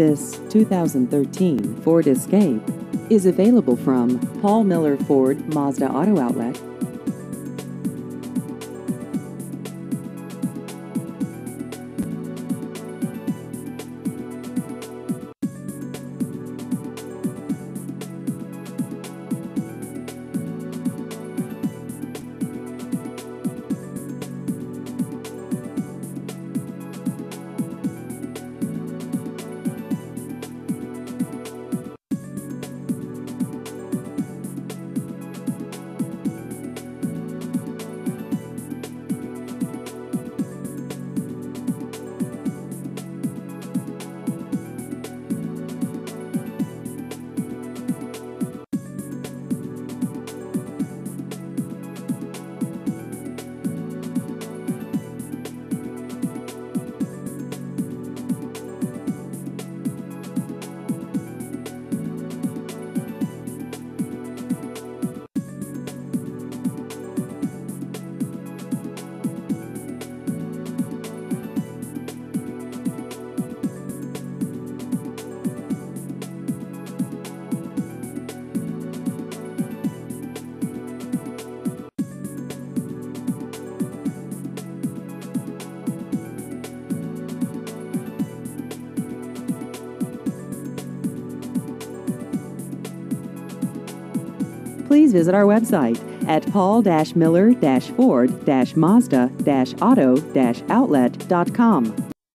This 2013 Ford Escape is available from Paul Miller Ford Mazda Auto Outlet. Please visit our website at paul-miller-ford-mazda-auto-outlet.com.